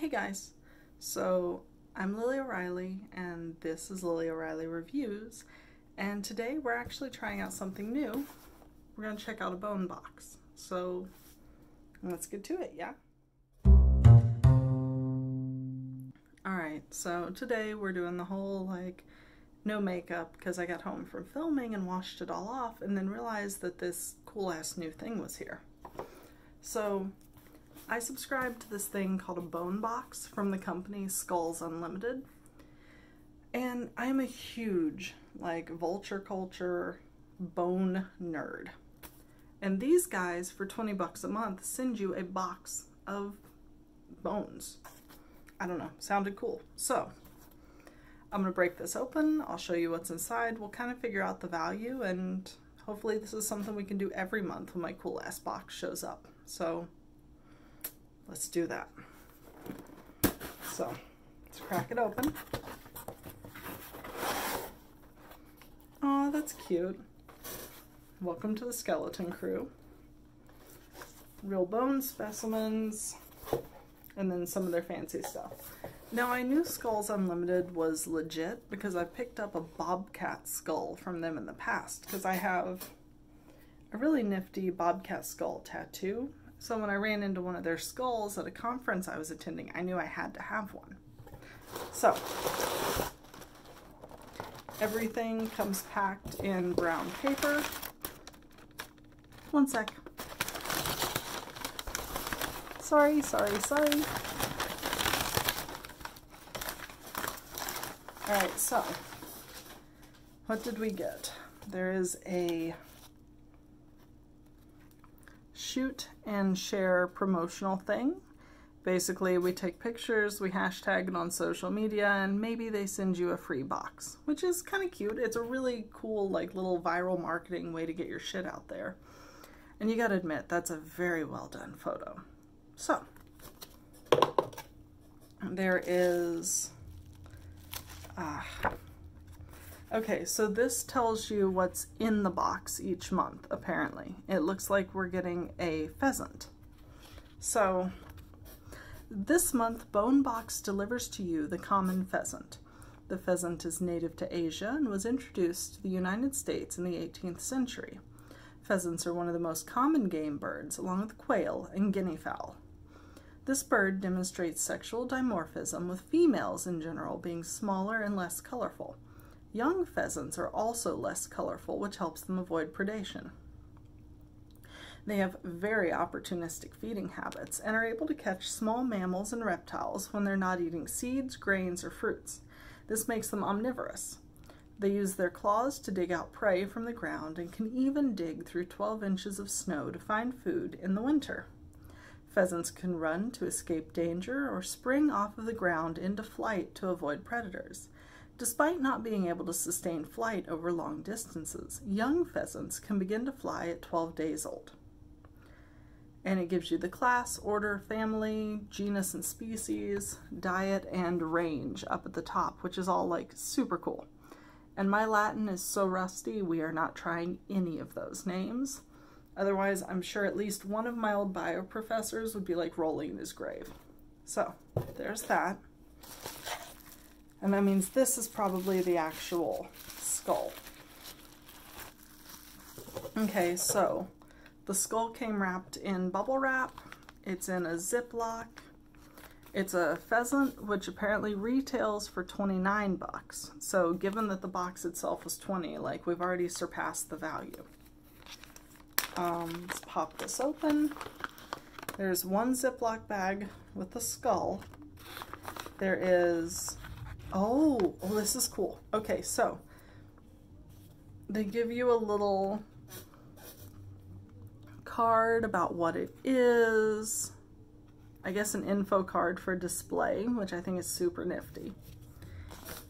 Hey guys, so I'm Lily O'Riley and this is Lily O'Riley Reviews and today we're actually trying out something new. We're going to check out a bone box. So let's get to it, yeah? Alright, so today we're doing the whole like no makeup because I got home from filming and washed it all off and then realized that this cool ass new thing was here. So I subscribe to this thing called a bone box from the company Skulls Unlimited. And I'm a huge, like, vulture culture bone nerd. And these guys, for 20 bucks a month, send you a box of bones. I don't know, sounded cool. So, I'm gonna break this open, I'll show you what's inside, we'll kind of figure out the value, and hopefully this is something we can do every month when my cool ass box shows up. So, let's do that. So let's crack it open. Oh, that's cute. Welcome to the skeleton crew. Real bone specimens, and then some of their fancy stuff. Now I knew Skulls Unlimited was legit because I picked up a bobcat skull from them in the past because I have a really nifty bobcat skull tattoo so when I ran into one of their skulls at a conference I was attending, I knew I had to have one. So everything comes packed in brown paper. One sec. Sorry, sorry, sorry. Alright, so what did we get? There is a shoot and share promotional thing. Basically, we take pictures, we hashtag it on social media, and maybe they send you a free box, which is kind of cute. It's a really cool, like, little viral marketing way to get your shit out there. And you gotta admit, that's a very well done photo. So, there is, ah, Okay, so this tells you what's in the box each month, apparently. It looks like we're getting a pheasant. So, this month, Bone Box delivers to you the common pheasant. The pheasant is native to Asia and was introduced to the United States in the 18th century. Pheasants are one of the most common game birds, along with quail and guinea fowl. This bird demonstrates sexual dimorphism, with females in general being smaller and less colorful. Young pheasants are also less colorful, which helps them avoid predation. They have very opportunistic feeding habits and are able to catch small mammals and reptiles when they're not eating seeds, grains, or fruits. This makes them omnivorous. They use their claws to dig out prey from the ground and can even dig through 12 inches of snow to find food in the winter. Pheasants can run to escape danger or spring off of the ground into flight to avoid predators. Despite not being able to sustain flight over long distances, young pheasants can begin to fly at 12 days old. And it gives you the class, order, family, genus and species, diet, and range up at the top, which is all like super cool. And my Latin is so rusty, we are not trying any of those names. Otherwise, I'm sure at least one of my old bio professors would be like rolling in his grave. So, there's that. And that means this is probably the actual skull. Okay, so the skull came wrapped in bubble wrap. It's in a Ziploc. It's a pheasant, which apparently retails for 29 bucks. So given that the box itself was 20, like we've already surpassed the value. Um, let's pop this open. There's one Ziploc bag with the skull. There is Oh, oh, this is cool. Okay, so they give you a little card about what it is. I guess an info card for display, which I think is super nifty.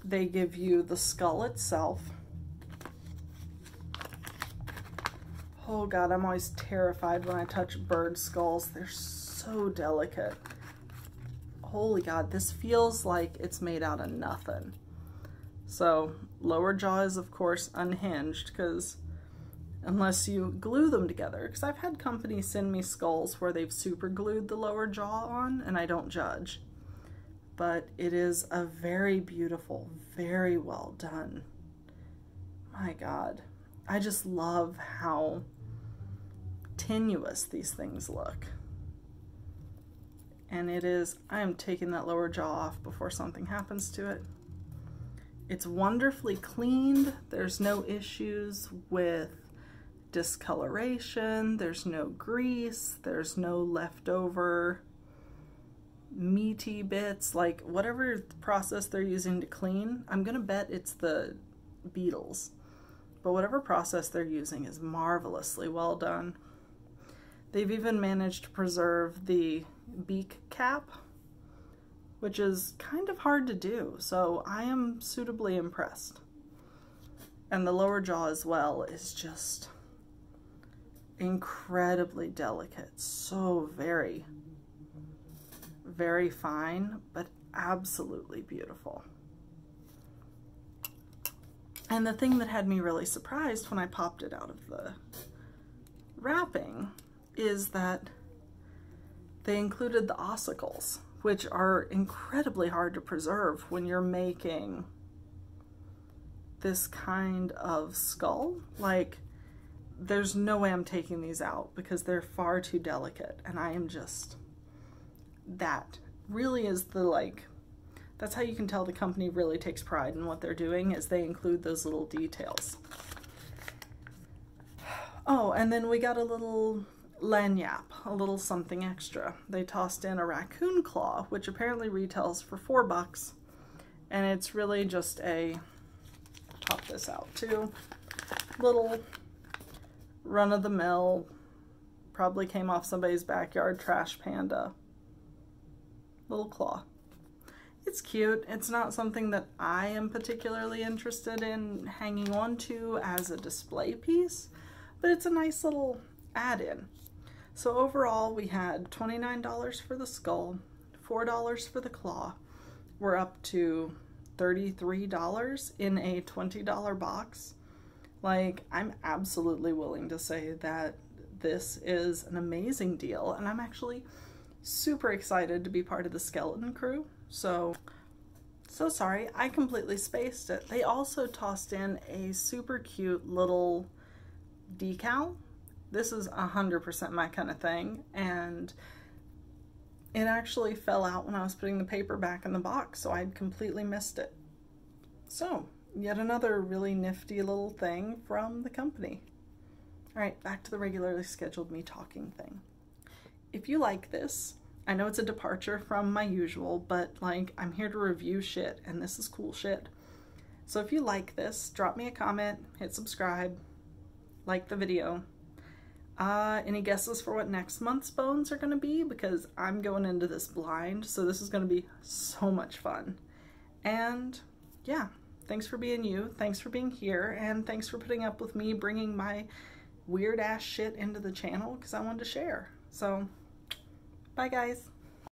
They give you the skull itself. Oh God, I'm always terrified when I touch bird skulls. They're so delicate holy God, this feels like it's made out of nothing. So lower jaw is of course unhinged because unless you glue them together, because I've had companies send me skulls where they've super glued the lower jaw on and I don't judge. but it is a very beautiful, very well done. My God, I just love how tenuous these things look. And it is, I am taking that lower jaw off before something happens to it. It's wonderfully cleaned. There's no issues with discoloration. There's no grease. There's no leftover meaty bits. Like whatever process they're using to clean, I'm going to bet it's the beetles. But whatever process they're using is marvelously well done. They've even managed to preserve the beak cap, which is kind of hard to do, so I am suitably impressed. And the lower jaw as well is just incredibly delicate, so very, very fine, but absolutely beautiful. And the thing that had me really surprised when I popped it out of the wrapping is that they included the ossicles, which are incredibly hard to preserve when you're making this kind of skull. Like, there's no way I'm taking these out because they're far too delicate, and I am just, that really is the, like, that's how you can tell the company really takes pride in what they're doing is they include those little details. Oh, and then we got a little lagniappe, a little something extra. They tossed in a raccoon claw, which apparently retails for four bucks. And it's really just a, pop this out too, little run-of-the-mill, probably came off somebody's backyard trash panda, little claw. It's cute. It's not something that I am particularly interested in hanging on to as a display piece, but it's a nice little add-in. So overall, we had $29 for the skull, $4 for the claw. We're up to $33 in a $20 box. Like, I'm absolutely willing to say that this is an amazing deal, and I'm actually super excited to be part of the skeleton crew. So, so sorry, I completely spaced it. They also tossed in a super cute little decal this is 100% my kind of thing. And it actually fell out when I was putting the paper back in the box, so I'd completely missed it. So, yet another really nifty little thing from the company. All right, back to the regularly scheduled me talking thing. If you like this, I know it's a departure from my usual, but like I'm here to review shit and this is cool shit. So if you like this, drop me a comment, hit subscribe, like the video, uh, any guesses for what next month's bones are going to be? Because I'm going into this blind, so this is going to be so much fun. And yeah, thanks for being you, thanks for being here, and thanks for putting up with me bringing my weird ass shit into the channel because I wanted to share. So, bye guys.